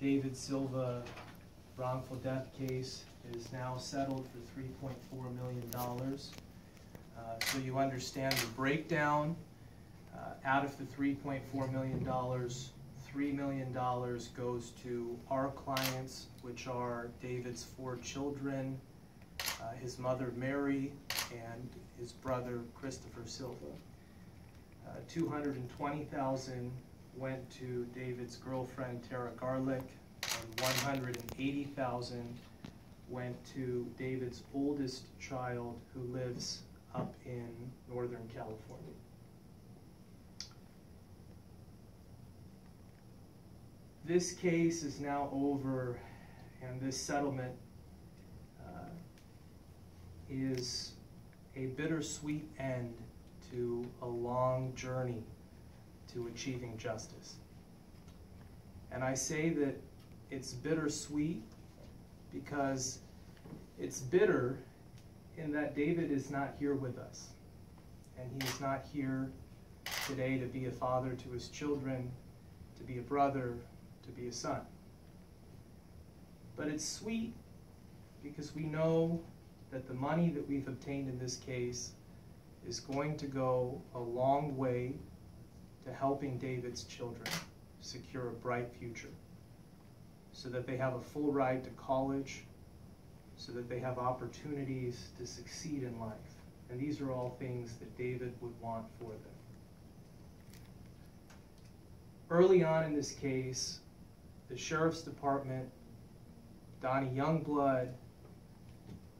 David Silva wrongful death case is now settled for $3.4 million. Uh, So you understand the breakdown. Uh, Out of the $3.4 million, $3 million goes to our clients, which are David's four children, uh, his mother Mary, and his brother Christopher Silva. Uh, 220,000 went to David's girlfriend Tara Garlick, and 180,000 went to David's oldest child who lives up in Northern California. This case is now over, and this settlement uh, is a bittersweet end to a long journey to achieving justice. And I say that it's bittersweet because it's bitter in that David is not here with us. And he is not here today to be a father to his children, to be a brother, to be a son. But it's sweet because we know that the money that we've obtained in this case is going to go a long way to helping David's children secure a bright future so that they have a full ride to college, so that they have opportunities to succeed in life. And these are all things that David would want for them. Early on in this case, the Sheriff's Department, Donnie Youngblood,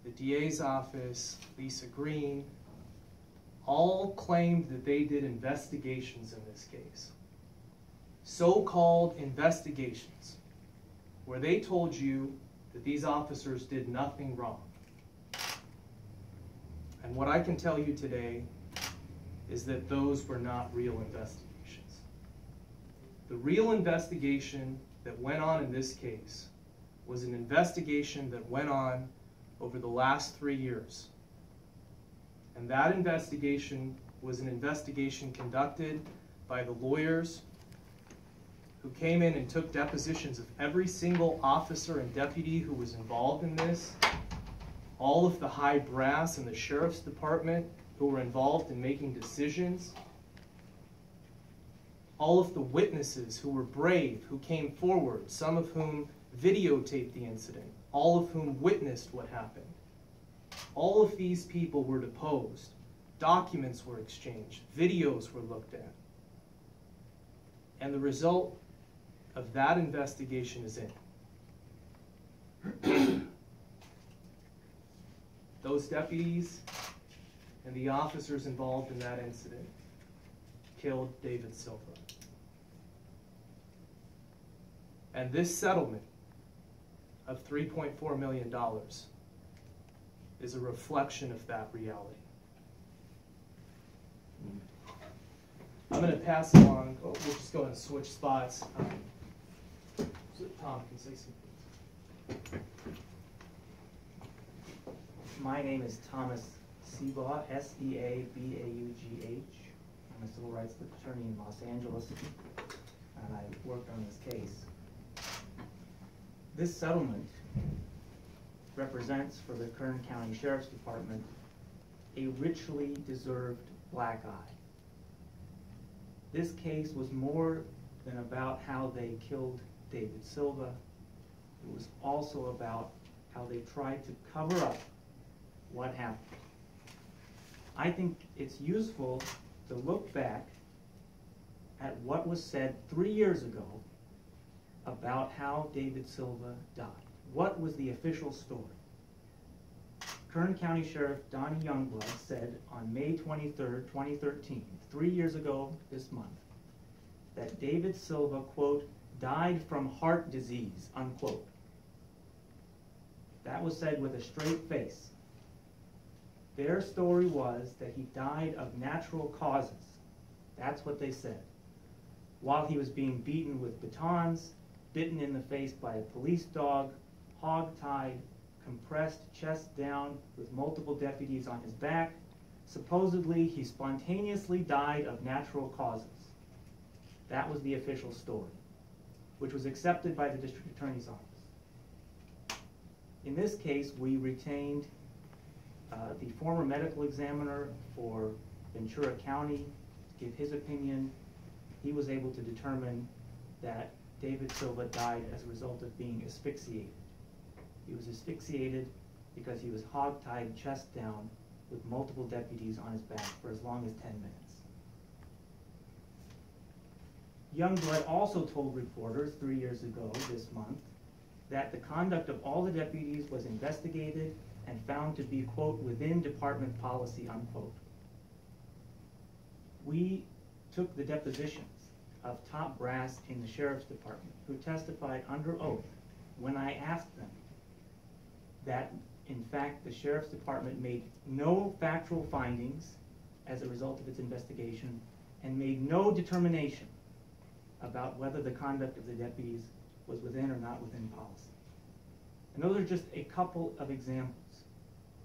the DA's office, Lisa Green, all claimed that they did investigations in this case. So-called investigations, where they told you that these officers did nothing wrong. And what I can tell you today is that those were not real investigations. The real investigation that went on in this case was an investigation that went on over the last three years. And that investigation was an investigation conducted by the lawyers who came in and took depositions of every single officer and deputy who was involved in this, all of the high brass in the sheriff's department who were involved in making decisions, all of the witnesses who were brave, who came forward, some of whom videotaped the incident, all of whom witnessed what happened. All of these people were deposed, documents were exchanged, videos were looked at. And the result of that investigation is in. Those deputies and the officers involved in that incident killed David Silva. And this settlement of $3.4 million is a reflection of that reality. I'm going to pass along, oh, we'll just go ahead and switch spots. Um, so Tom can say something. My name is Thomas Seabaugh, S-E-A-B-A-U-G-H. I'm a civil rights attorney in Los Angeles, and I worked on this case. This settlement represents for the Kern County Sheriff's Department a richly deserved black eye. This case was more than about how they killed David Silva. It was also about how they tried to cover up what happened. I think it's useful to look back at what was said three years ago about how David Silva died. What was the official story? Kern County Sheriff Donnie Youngblood said on May 23, 2013, three years ago this month, that David Silva, quote, died from heart disease, unquote. That was said with a straight face. Their story was that he died of natural causes. That's what they said. While he was being beaten with batons, bitten in the face by a police dog, hog-tied, compressed chest down with multiple deputies on his back, supposedly he spontaneously died of natural causes. That was the official story. which was accepted by the district attorney's office. In this case, we retained uh, the former medical examiner for Ventura County to give his opinion. He was able to determine that David Silva died as a result of being asphyxiated. He was asphyxiated because he was hog-tied chest down with multiple deputies on his back for as long as 10 minutes. Youngblood also told reporters three years ago this month that the conduct of all the deputies was investigated and found to be, quote, within department policy, unquote. We took the depositions of top brass in the sheriff's department who testified under oath when I asked them that, in fact, the sheriff's department made no factual findings as a result of its investigation and made no determination about whether the conduct of the deputies was within or not within policy. And those are just a couple of examples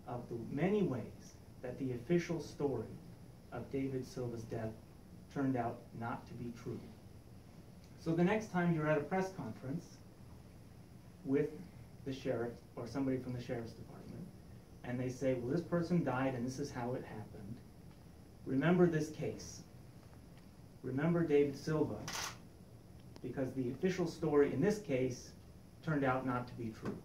of the many ways that the official story of David Silva's death turned out not to be true. So the next time you're at a press conference with the sheriff or somebody from the sheriff's department, and they say, well, this person died and this is how it happened, remember this case. Remember David Silva, because the official story in this case turned out not to be true.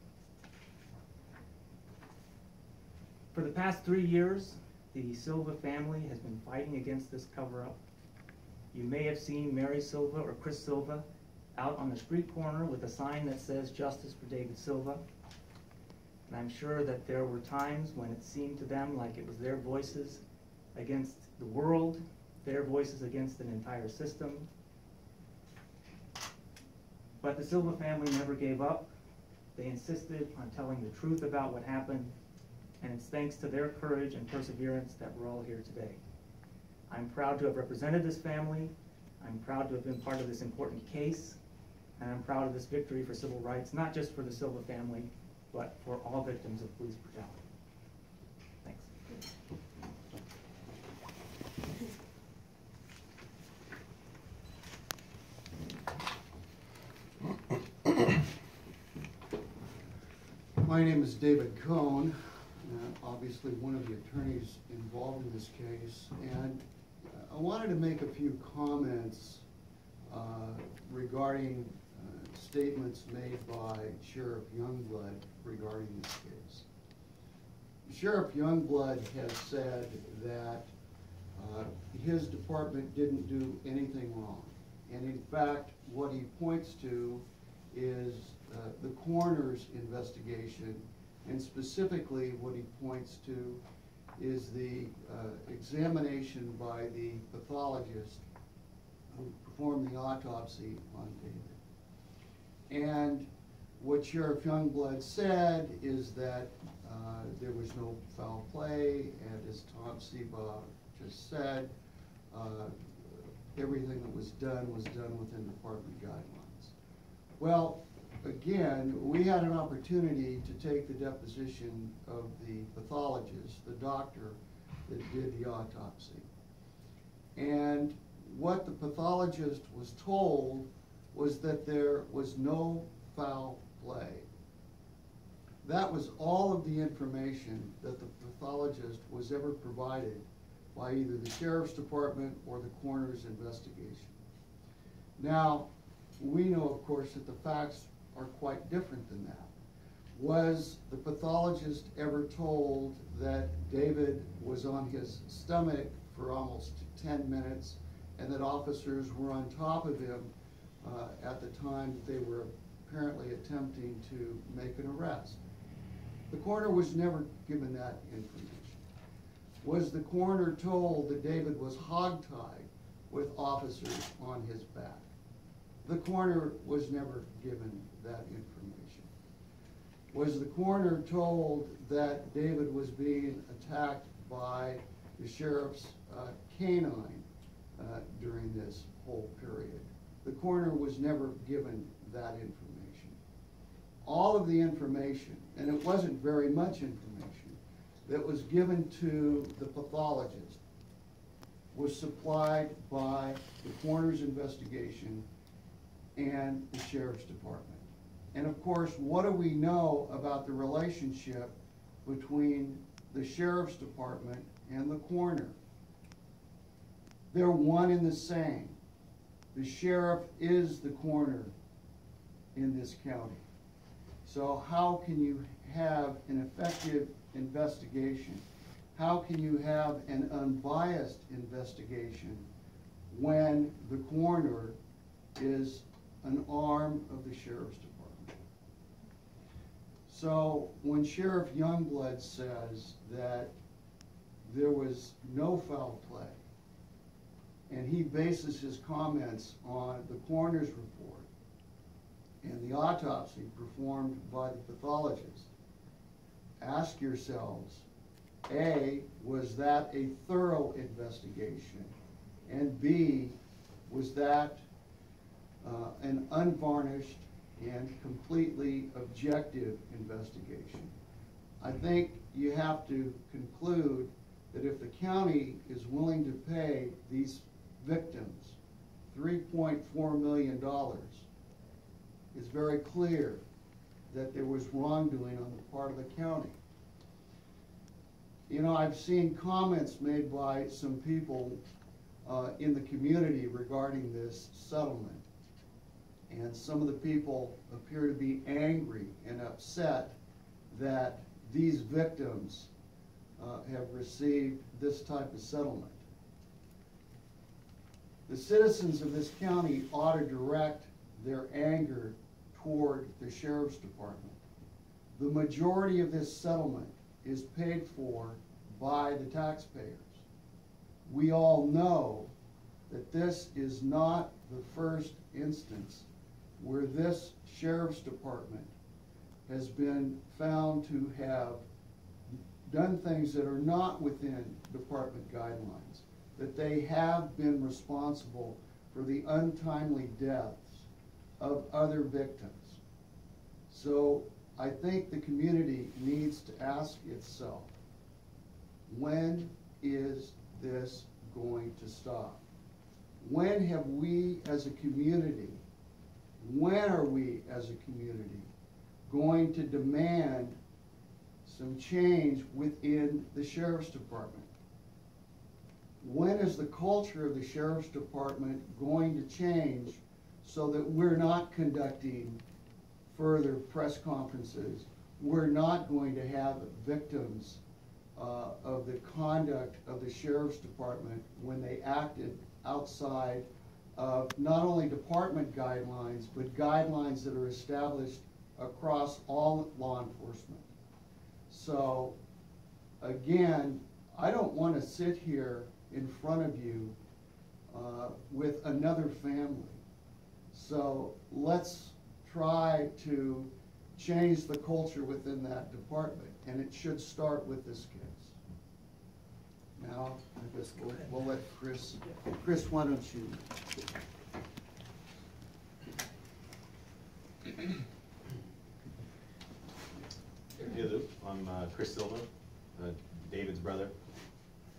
For the past three years, the Silva family has been fighting against this cover-up. You may have seen Mary Silva or Chris Silva out on the street corner with a sign that says Justice for David Silva. And I'm sure that there were times when it seemed to them like it was their voices against the world, their voices against an entire system. But the Silva family never gave up. They insisted on telling the truth about what happened, and it's thanks to their courage and perseverance that we're all here today. I'm proud to have represented this family. I'm proud to have been part of this important case. And I'm proud of this victory for civil rights, not just for the Silva family, but for all victims of police brutality. Thanks. My name is David Cohn, uh, obviously one of the attorneys involved in this case, and I wanted to make a few comments uh, regarding statements made by Sheriff Youngblood regarding this case. Sheriff Youngblood has said that uh, his department didn't do anything wrong. And in fact, what he points to is uh, the coroner's investigation, and specifically what he points to is the uh, examination by the pathologist who performed the autopsy on David. And what Sheriff Youngblood said is that uh, there was no foul play, and as Tom Seabaugh just said, uh, everything that was done was done within department guidelines. Well, again, we had an opportunity to take the deposition of the pathologist, the doctor that did the autopsy. And what the pathologist was told was that there was no foul play. That was all of the information that the pathologist was ever provided by either the sheriff's department or the coroner's investigation. Now, we know, of course, that the facts are quite different than that. Was the pathologist ever told that David was on his stomach for almost 10 minutes and that officers were on top of him uh, at the time that they were apparently attempting to make an arrest? The coroner was never given that information. Was the coroner told that David was hogtied with officers on his back? The coroner was never given that information. Was the coroner told that David was being attacked by the sheriff's uh, canine uh, during this whole period? The coroner was never given that information. All of the information, and it wasn't very much information, that was given to the pathologist was supplied by the coroner's investigation and the sheriff's department. And of course, what do we know about the relationship between the sheriff's department and the coroner? They're one and the same. The sheriff is the coroner in this county. So how can you have an effective investigation? How can you have an unbiased investigation when the coroner is an arm of the sheriff's department? So when Sheriff Youngblood says that there was no foul play, and he bases his comments on the coroner's report and the autopsy performed by the pathologist, ask yourselves, A, was that a thorough investigation? And B, was that uh, an unvarnished and completely objective investigation? I think you have to conclude that if the county is willing to pay these victims three point four million dollars, it's very clear that there was wrongdoing on the part of the county. You know, I've seen comments made by some people uh, in the community regarding this settlement. And some of the people appear to be angry and upset that these victims uh, have received this type of settlement. The citizens of this county ought to direct their anger toward the sheriff's department. The majority of this settlement is paid for by the taxpayers. We all know that this is not the first instance where this sheriff's department has been found to have done things that are not within department guidelines, that they have been responsible for the untimely deaths of other victims. So I think the community needs to ask itself, when is this going to stop? When have we as a community, when are we as a community going to demand some change within the sheriff's department? When is the culture of the sheriff's department going to change so that we're not conducting further press conferences? We're not going to have victims uh, of the conduct of the sheriff's department when they acted outside of not only department guidelines, but guidelines that are established across all law enforcement. So, again, I don't want to sit here in front of you uh, with another family. So let's try to change the culture within that department, and it should start with this case. Now, I guess we'll, we'll let Chris, Chris, why don't you? Hey Lou, I'm uh, Chris Silva, uh, David's brother.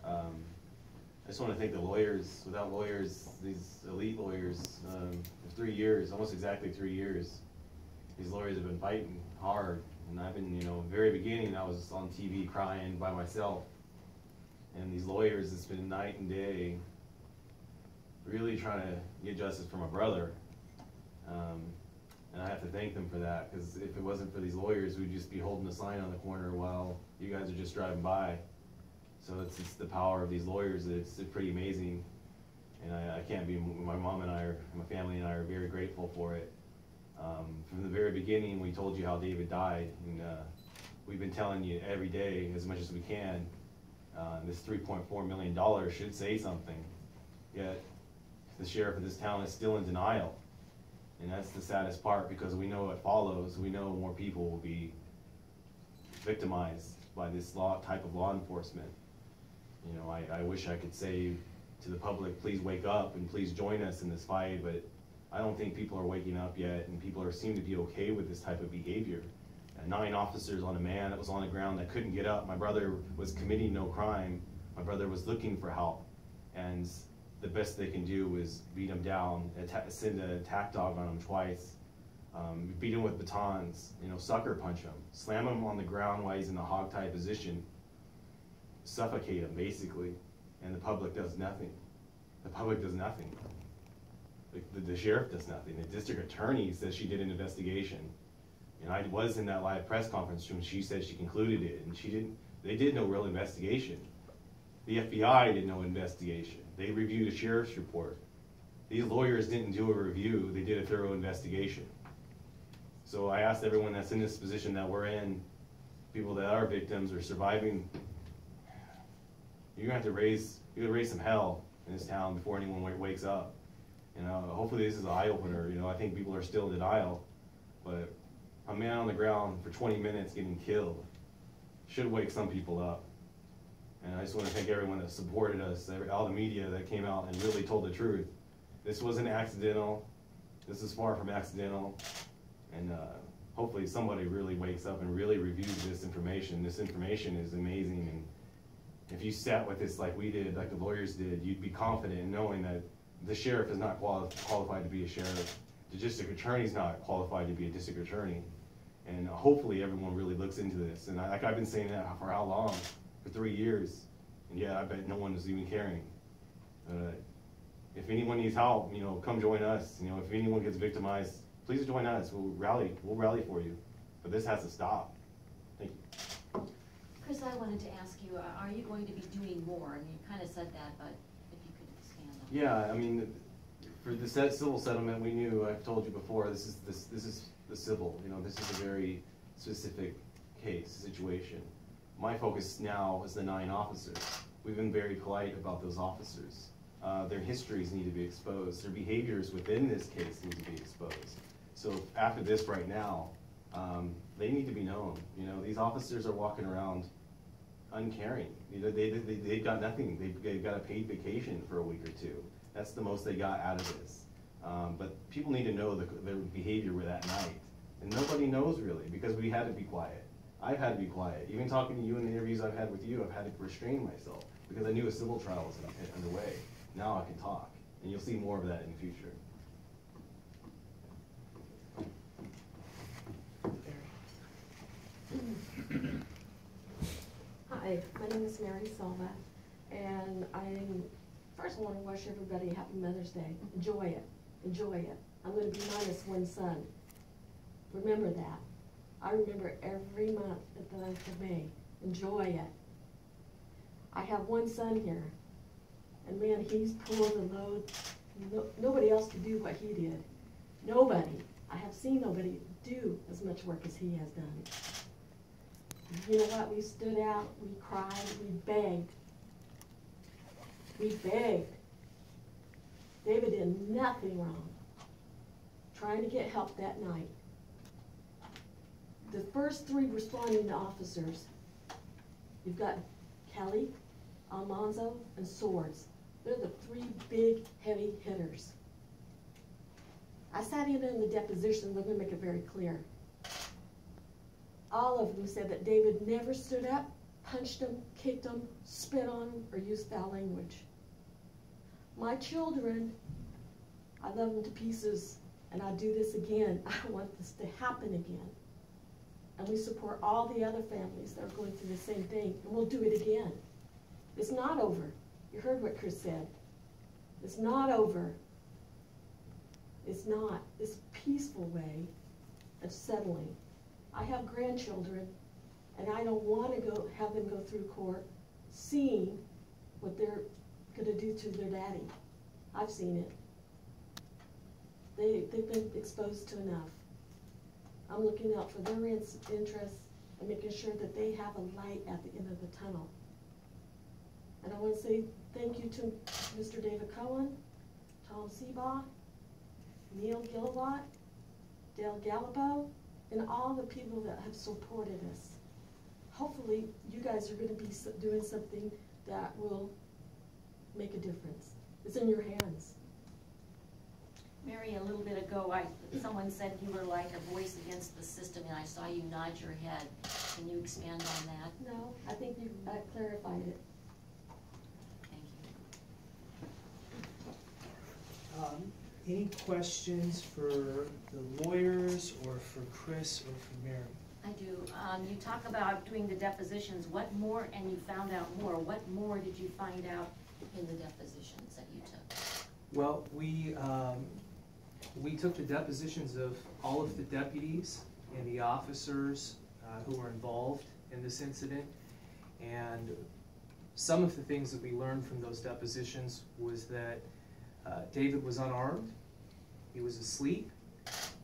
Um, I just want to thank the lawyers. Without lawyers, these elite lawyers, um, for three years, almost exactly three years, these lawyers have been fighting hard. And I've been, you know, very beginning, I was on TV crying by myself. And these lawyers, it's been night and day, really trying to get justice for my brother. Um, and I have to thank them for that, because if it wasn't for these lawyers, we'd just be holding a sign on the corner while you guys are just driving by. So it's just the power of these lawyers, it's pretty amazing. And I, I can't be, my mom and I, are, my family and I are very grateful for it. Um, from the very beginning, we told you how David died, and uh, we've been telling you every day as much as we can. Uh, this $3.4 million should say something, yet the sheriff of this town is still in denial. And that's the saddest part because we know it follows. We know more people will be victimized by this law type of law enforcement. You know, I, I wish I could say to the public, please wake up and please join us in this fight, but I don't think people are waking up yet, and people are seem to be okay with this type of behavior. Uh, nine officers on a man that was on the ground that couldn't get up. My brother was committing no crime. My brother was looking for help, and the best they can do is beat him down, send an attack dog on him twice, um, beat him with batons, you know, sucker punch him, slam him on the ground while he's in the hog tie position, suffocate him basically, and the public does nothing. The public does nothing. The, the, the sheriff does nothing. The district attorney says she did an investigation. And I was in that live press conference room. She said she concluded it, and she didn't. They did no real investigation. The FBI did no investigation. They reviewed a sheriff's report. These lawyers didn't do a review. They did a thorough investigation. So I asked everyone that's in this position that we're in, people that are victims or surviving, you're gonna have to raise, you're gonna raise some hell in this town before anyone wa- wakes up. You know, hopefully this is an eye opener, you know, I think people are still in denial, but a man on the ground for twenty minutes getting killed should wake some people up. And I just wanna thank everyone that supported us, all the media that came out and really told the truth. This wasn't accidental, this is far from accidental, and, uh, hopefully somebody really wakes up and really reviews this information. This information is amazing, if you sat with this like we did, like the lawyers did, you'd be confident in knowing that the sheriff is not quali- qualified to be a sheriff. The district attorney's not qualified to be a district attorney. And hopefully everyone really looks into this. And I, like I've been saying that for how long? For three years. And yet I bet no one is even caring. Uh, if anyone needs help, you know, come join us. You know, if anyone gets victimized, please join us. We'll rally. We'll rally for you. But this has to stop. Thank you. Chris, I wanted to ask you, uh, are you going to be doing more? And you kind of said that, but if you could expand on. Yeah, I mean, for the civil settlement, we knew, I've told you before, this is, this, this is the civil, you know, this is a very specific case, situation. My focus now is the nine officers. We've been very polite about those officers. Uh, their histories need to be exposed, their behaviors within this case need to be exposed. So after this right now, um, they need to be known, you know, these officers are walking around uncaring. You know, they, they, they've got nothing, they've, they've got a paid vacation for a week or two. That's the most they got out of this. Um, but people need to know the, their behavior with that night. And nobody knows really, because we had to be quiet. I've had to be quiet. Even talking to you in the interviews I've had with you, I've had to restrain myself, because I knew a civil trial was underway. Now I can talk, and you'll see more of that in the future. Hi, my name is Mary Silva, and I first want to wish everybody happy Mother's Day. Mm-hmm. Enjoy it, enjoy it. I'm gonna be minus one son. Remember that. I remember every month at the month of May. Enjoy it. I have one son here, and man, he's pulled the load. No, nobody else could do what he did. Nobody. I have seen nobody do as much work as he has done. You know what, we stood out, we cried, we begged. We begged. David did nothing wrong, trying to get help that night. The first three responding officers, you've got Kelly, Almanzo, and Swords. They're the three big, heavy hitters. I sat in the deposition, let me make it very clear all of them said that David never stood up, punched him, kicked him, spit on or used foul language. My children, I love them to pieces, and I do this again. I want this to happen again. And we support all the other families that are going through the same thing, and we'll do it again. It's not over. You heard what Chris said. It's not over. It's not. This peaceful way of settling. I have grandchildren, and I don't want to go, have them go through court seeing what they're gonna do to their daddy. I've seen it. They, they've been exposed to enough. I'm looking out for their ins- interests and making sure that they have a light at the end of the tunnel. And I want to say thank you to Mr. David Cohen, Tom Seabaugh, Neil Gehlawat, Dale Galipo, and all the people that have supported us. Hopefully, you guys are gonna be doing something that will make a difference. It's in your hands. Mary, a little bit ago, I, someone said you were like a voice against the system, and I saw you nod your head. Can you expand on that? No, I think you uh, clarified it. Thank you. Um, Any questions for the lawyers or for Chris or for Mary? I do. Um, you talk about doing the depositions. What more, and you found out more, what more did you find out in the depositions that you took? Well, we, um, we took the depositions of all of the deputies and the officers uh, who were involved in this incident. And some of the things that we learned from those depositions was that uh, David was unarmed, he was asleep,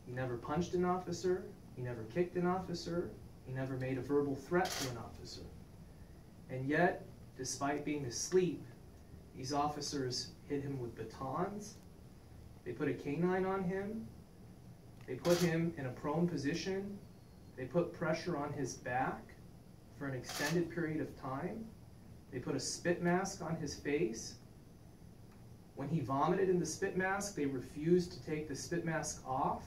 he never punched an officer, he never kicked an officer, he never made a verbal threat to an officer. And yet, despite being asleep, these officers hit him with batons, they put a canine on him, they put him in a prone position, they put pressure on his back for an extended period of time, they put a spit mask on his face. When he vomited in the spit mask, they refused to take the spit mask off,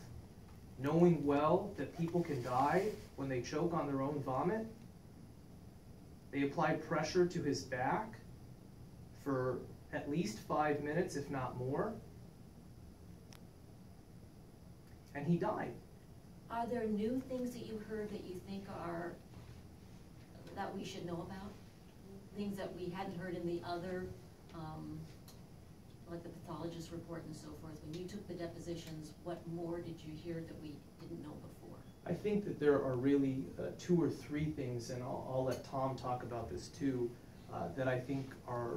knowing well that people can die when they choke on their own vomit. They applied pressure to his back for at least five minutes, if not more. And he died. Are there new things that you heard that you think are, that we should know about? Things that we hadn't heard in the other, um, like the pathologist report and so forth? When you took the depositions, what more did you hear that we didn't know before? I think that there are really uh, two or three things, and I'll, I'll let Tom talk about this too, uh, that I think are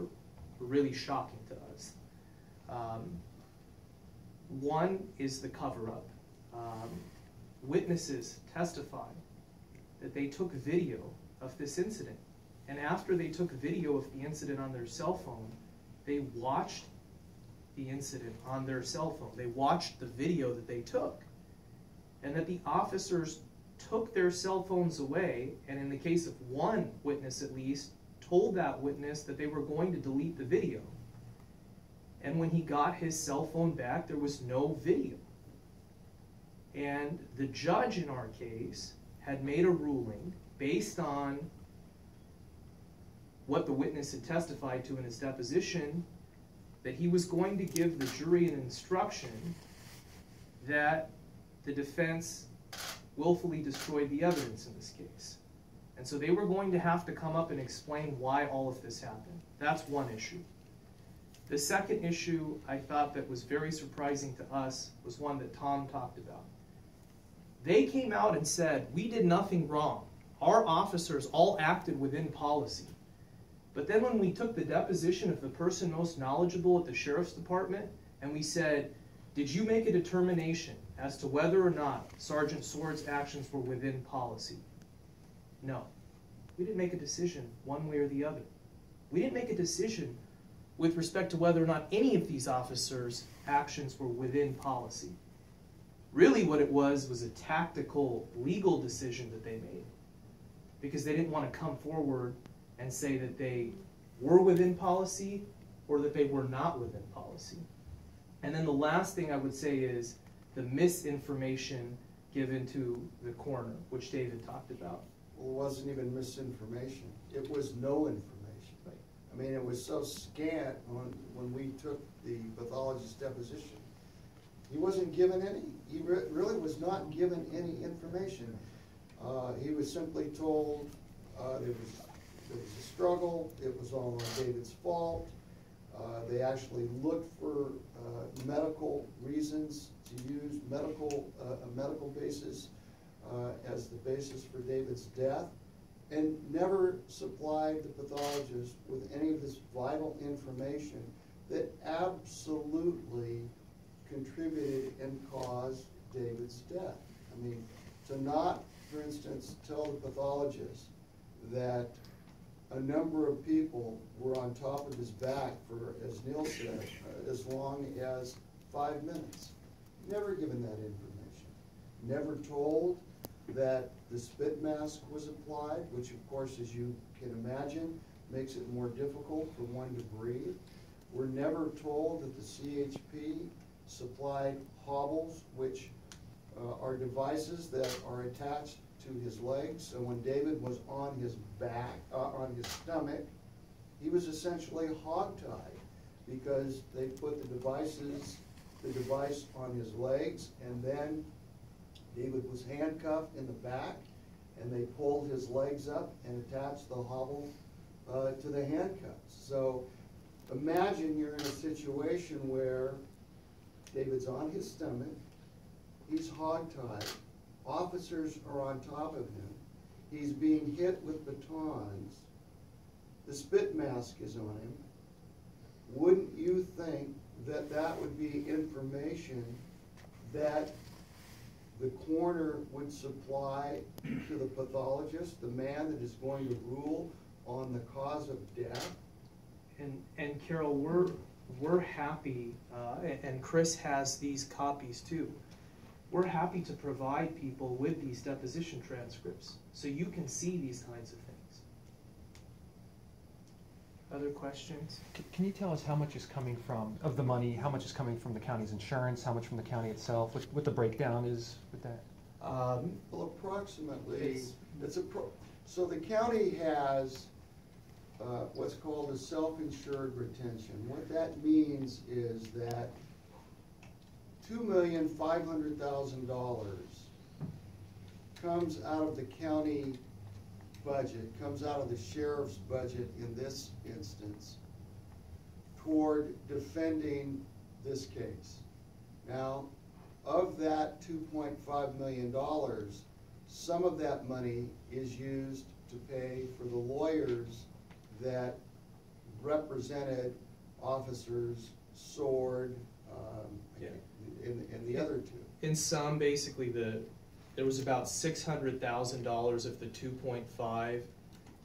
really shocking to us. Um, one is the cover-up. Um, witnesses testified that they took video of this incident, and after they took video of the incident on their cell phone, they watched the incident on their cell phone. They watched the video that they took and that the officers took their cell phones away, and in the case of one witness at least, told that witness that they were going to delete the video. And when he got his cell phone back, there was no video. And the judge in our case had made a ruling based on what the witness had testified to in his deposition that he was going to give the jury an instruction that the defense willfully destroyed the evidence in this case. And so they were going to have to come up and explain why all of this happened. That's one issue. The second issue I thought that was very surprising to us was one that Tom talked about. They came out and said, we did nothing wrong. Our officers all acted within policy. But then when we took the deposition of the person most knowledgeable at the sheriff's department, and we said, did you make a determination as to whether or not Sergeant Sword's actions were within policy? No. We didn't make a decision one way or the other. We didn't make a decision with respect to whether or not any of these officers' actions were within policy. Really, what it was was a tactical legal decision that they made because they didn't want to come forward and say that they were within policy or that they were not within policy. And then the last thing I would say is the misinformation given to the coroner, which David talked about. Well, it wasn't even misinformation. It was no information. I mean, it was so scant when, when we took the pathologist's deposition. He wasn't given any, he re- really was not given any information. Uh, he was simply told, uh, there was, there was a struggle, it was all on David's fault. Uh, they actually looked for, uh, medical reasons to use medical, uh, a medical basis, uh, as the basis for David's death and never supplied the pathologist with any of this vital information that absolutely contributed and caused David's death. I mean, to not, for instance, tell the pathologist that a number of people were on top of his back for, as Neil said, uh, as long as five minutes. Never given that information. Never told that the spit mask was applied, which of course, as you can imagine, makes it more difficult for one to breathe. We're never told that the CHP supplied hobbles, which uh, are devices that are attached to his legs. So when David was on his back, uh, on his stomach, he was essentially hogtied because they put the devices the device on his legs, and then David was handcuffed in the back, and they pulled his legs up and attached the hobble uh, to the handcuffs. So imagine you're in a situation where David's on his stomach, he's hogtied, officers are on top of him, he's being hit with batons, the spit mask is on him. Wouldn't you think that that would be information that the coroner would supply to the pathologist, the man that is going to rule on the cause of death? And, and Carol, we're, we're happy, uh, and, and Chris has these copies too. We're happy to provide people with these deposition transcripts, so you can see these kinds of things. Other questions? C- Can you tell us how much is coming from, of the money, how much is coming from the county's insurance, how much from the county itself, what, what the breakdown is with that? Um, Well, approximately, It's- it's a, pro- so the county has uh, what's called a self-insured retention. What that means is that two million five hundred thousand dollars comes out of the county budget, comes out of the sheriff's budget in this instance, toward defending this case. Now, of that two point five million dollars, some of that money is used to pay for the lawyers that represented officers Sword, um, Yeah. And, and the other two. In sum, basically, the, there was about six hundred thousand dollars of the two point five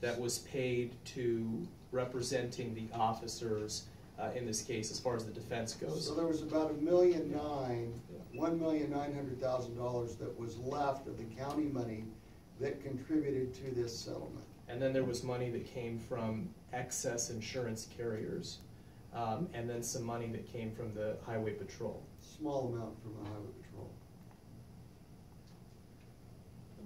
that was paid to representing the officers, uh, in this case, as far as the defense goes. So there was about a million nine, one million nine hundred thousand dollars that was left of the county money that contributed to this settlement. And then there was money that came from excess insurance carriers, um, and then some money that came from the highway patrol. Small amount from the highway patrol.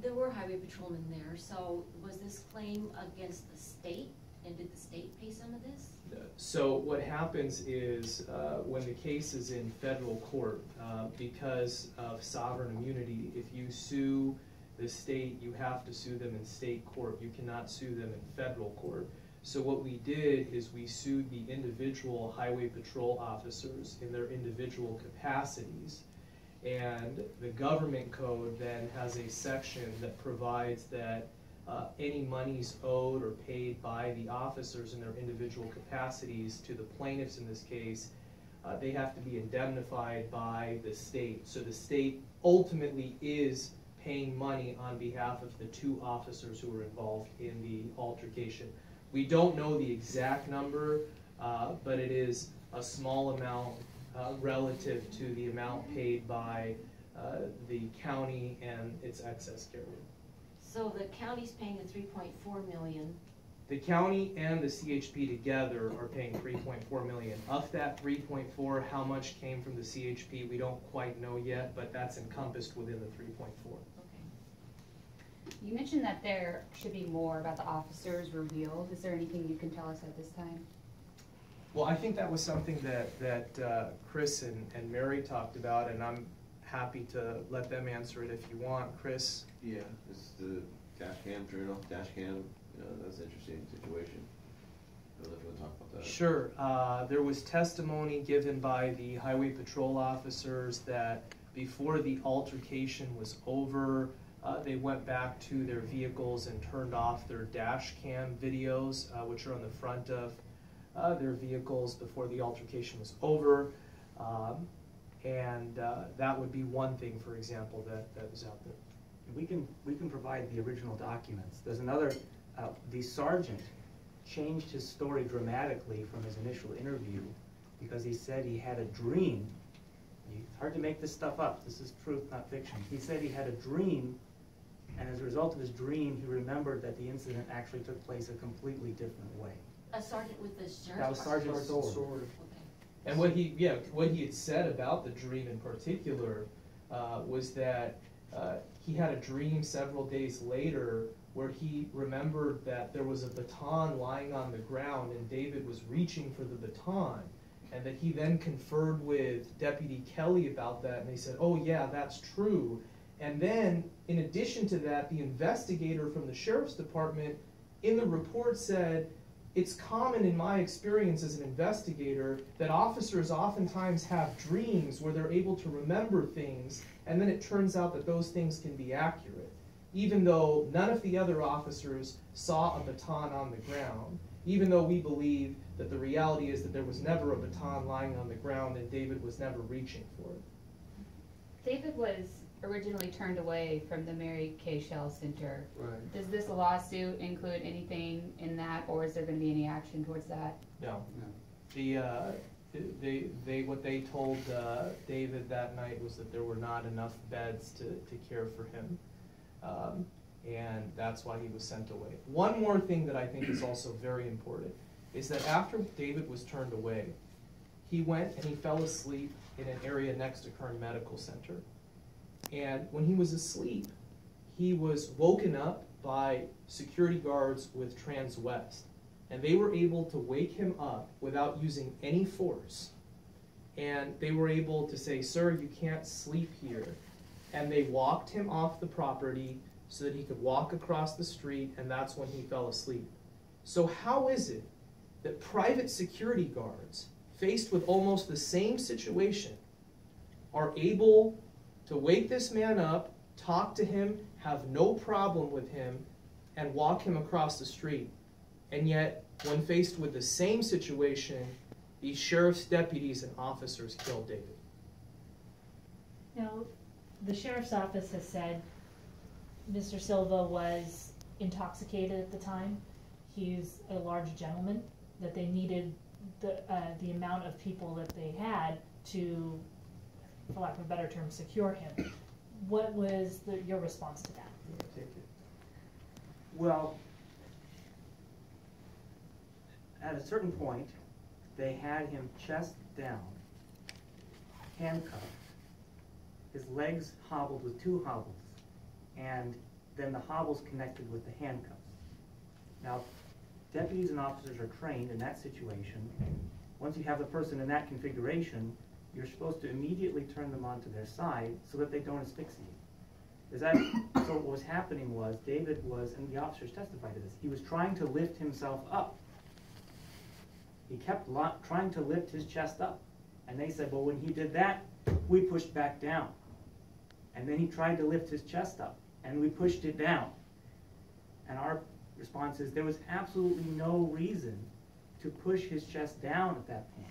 There were highway patrolmen there, so was this claim against the state? And did the state pay some of this? So what happens is, uh, when the case is in federal court, uh, because of sovereign immunity, if you sue the state, you have to sue them in state court. You cannot sue them in federal court. So what we did is we sued the individual highway patrol officers in their individual capacities. And the government code then has a section that provides that uh, any monies owed or paid by the officers in their individual capacities to the plaintiffs in this case, uh, they have to be indemnified by the state. So the state ultimately is paying money on behalf of the two officers who were involved in the altercation. We don't know the exact number, uh, but it is a small amount uh, relative to the amount paid by uh, the county and its excess carrier. So the county's paying the three point four million, The county and the CHP together are paying three point four million. Of that three point four, how much came from the CHP, we don't quite know yet, but that's encompassed within the three point four. okay. You mentioned that there should be more about the officers revealed. Is there anything you can tell us at this time? Well, I think that was something that, that uh, Chris and, and Mary talked about, and I'm happy to let them answer it if you want. Chris? Yeah, it's the dash cam journal, dash cam, you know, that's an interesting situation. I don't know if you wanna talk about that. Sure. Uh, There was testimony given by the highway patrol officers that before the altercation was over, uh, they went back to their vehicles and turned off their dash cam videos, uh, which are on the front of uh, their vehicles before the altercation was over. Um, And uh, that would be one thing, for example, that, that was out there. We can, we can provide the original documents. There's another, uh, the sergeant changed his story dramatically from his initial interview because he said he had a dream. It's hard to make this stuff up. This is truth, not fiction. He said he had a dream, and as a result of his dream, he remembered that the incident actually took place a completely different way. A sergeant with the sheriff's. That was Sergeant department? Sword. Okay. And what he, yeah, what he had said about the dream in particular uh, was that uh, he had a dream several days later where he remembered that there was a baton lying on the ground and David was reaching for the baton. and that he then conferred with Deputy Kelly about that, and they said, oh yeah, that's true. And then, in addition to that, the investigator from the sheriff's department in the report said, it's common in my experience as an investigator that officers oftentimes have dreams where they're able to remember things, and then it turns out that those things can be accurate. Even though none of the other officers saw a baton on the ground, even though we believe that the reality is that there was never a baton lying on the ground and David was never reaching for it. David was originally turned away from the Mary K. Shell Center. Right. Does this lawsuit include anything in that, or is there gonna be any action towards that? No. No. The, uh, they, they, what they told, uh, David that night was that there were not enough beds to, to care for him. Um, and that's why he was sent away. One more thing that I think is also very important is that after David was turned away, he went and he fell asleep in an area next to Kern Medical Center. And when he was asleep, he was woken up by security guards with Transwest. And they were able to wake him up without using any force. And they were able to say, Sir, you can't sleep here. And they walked him off the property so that he could walk across the street, and that's when he fell asleep. So, how is it that private security guards, faced with almost the same situation, are able to wake this man up, talk to him, have no problem with him, and walk him across the street? And yet, when faced with the same situation, these sheriff's deputies and officers killed David. Now, the sheriff's office has said Mr. Silva was intoxicated at the time. He's a large gentleman, that they needed the, uh, the amount of people that they had to, for lack of a better term, secure him. What was the, your response to that? Well, at a certain point, they had him chest down, handcuffed, his legs hobbled with two hobbles, and then the hobbles connected with the handcuffs. Now, deputies and officers are trained in that situation. Once you have the person in that configuration, you're supposed to immediately turn them onto their side so that they don't asphyxiate. Is that, so what was happening was, David was, and the officers testified to this, he was trying to lift himself up. He kept trying to lift his chest up. And they said, well, when he did that, we pushed back down. And then he tried to lift his chest up, and we pushed it down. And our response is, there was absolutely no reason to push his chest down at that point.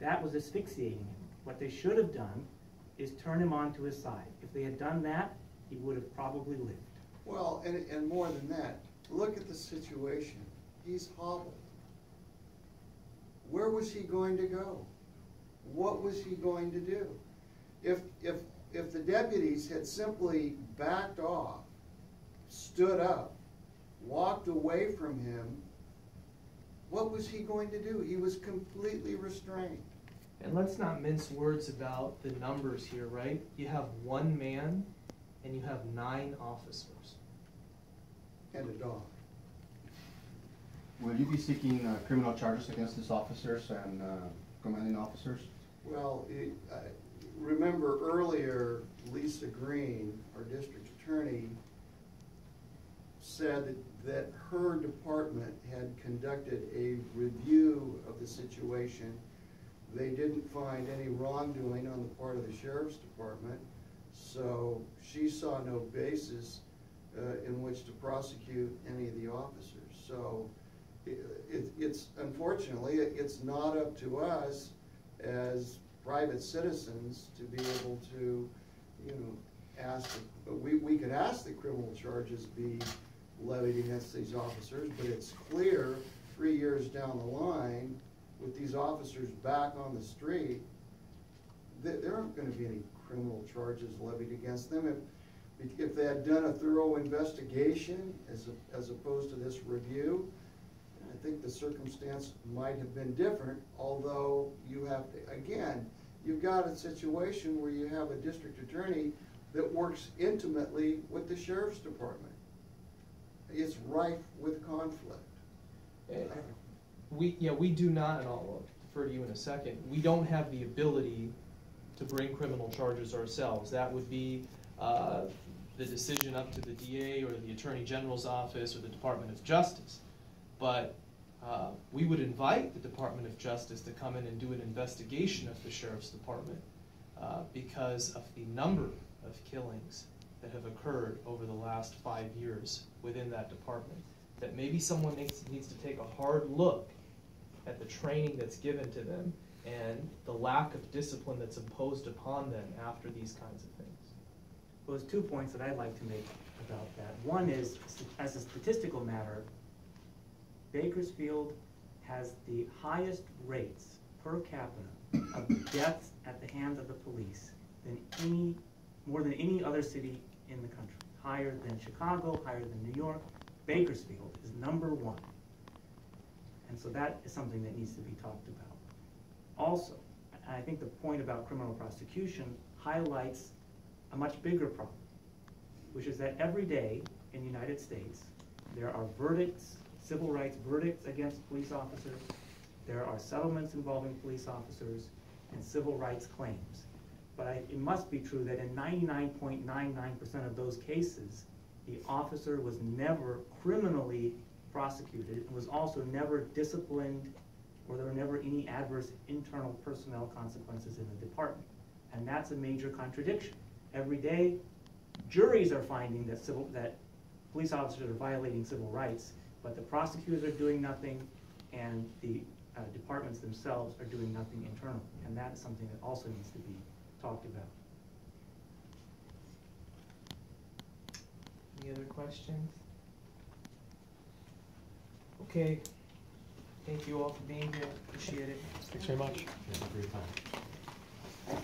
That was asphyxiating him. What they should have done is turn him onto his side. If they had done that, he would have probably lived. Well, and, and more than that, look at the situation. He's hobbled. Where was he going to go? What was he going to do? If, if, if the deputies had simply backed off, stood up, walked away from him, what was he going to do? He was completely restrained. And let's not mince words about the numbers here, right? You have one man and you have nine officers. And a dog. Will you be seeking uh, criminal charges against these officers and uh, commanding officers? Well, it, uh, remember earlier, Lisa Green, our district attorney, said that, that her department had conducted a review of the situation. They didn't find any wrongdoing on the part of the sheriff's department, so she saw no basis uh, in which to prosecute any of the officers. So it, it- it's, unfortunately, it- it's not up to us as private citizens to be able to, you know, ask, but we, we could ask that criminal charges be levied against these officers, but it's clear, three years down the line, with these officers back on the street, that there aren't gonna be any criminal charges levied against them. If, if they had done a thorough investigation as, a- as opposed to this review, I think the circumstance might have been different, although you have, to again, you've got a situation where you have a district attorney that works intimately with the sheriff's department. It's rife with conflict. Eh, We, yeah, we do not and I'll defer to you in a second, we don't have the ability to bring criminal charges ourselves. That would be uh, the decision up to the DA or the Attorney General's office or the Department of Justice. But uh, we would invite the Department of Justice to come in and do an investigation of the Sheriff's Department uh, because of the number of killings that have occurred over the last five years within that department. That maybe someone needs, needs to take a hard look at the training that's given to them and the lack of discipline that's imposed upon them after these kinds of things. Well, there's two points that I'd like to make about that. One is, as a statistical matter, Bakersfield has the highest rates per capita of deaths at the hands of the police than any, more than any other city in the country. Higher than Chicago, higher than New York. Bakersfield is number one. And so that is something that needs to be talked about. Also, I think the point about criminal prosecution highlights a much bigger problem, which is that every day in the United States, there are verdicts, civil rights verdicts against police officers, there are settlements involving police officers, and civil rights claims. But I, it must be true that in 99.99% of those cases, the officer was never criminally prosecuted and was also never disciplined or there were never any adverse internal personnel consequences in the department. And that's a major contradiction. Every day, juries are finding that civil, that police officers are violating civil rights, but the prosecutors are doing nothing and the uh, departments themselves are doing nothing internally. And that is something that also needs to be talked about. Any other questions? Okay. Thank you all for being here. Appreciate it. Thanks very much. Time.